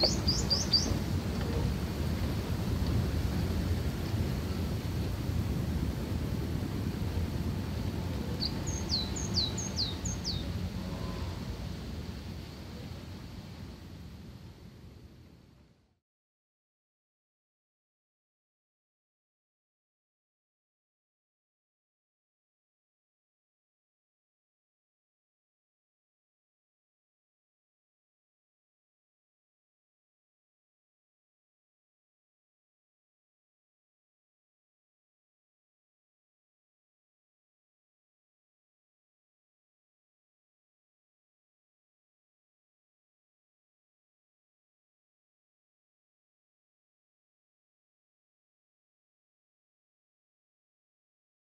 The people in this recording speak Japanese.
何?